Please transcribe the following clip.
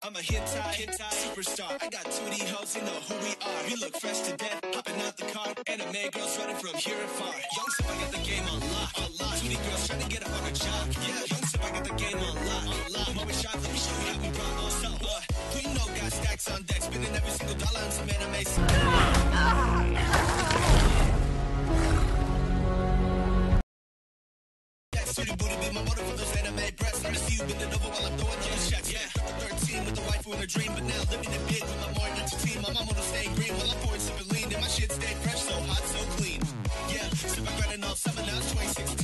I'm a hentai, hentai superstar. I got 2D hoes, you know who we are. We look fresh to death, popping out the car. Anime girls running from here and far. Young Sip, I got the game on lock, on lock. 2D girls trying to get up on her job. Yeah, Young Sip, I got the game on lock, on lock. Always sharp, let me show you how we rock. So, uh, we know got stacks on deck, spending every single dollar on some anime. Suited booty be my motive for those anime breasts. Me see you bending over while I'm throwing those shots. Yeah, a dream, but now living in bed with my morning team, My mama will stay green while I pour it sipping lean, and my shit stay fresh, so hot, so clean. Yeah, sipping grinding all summer now, 2016.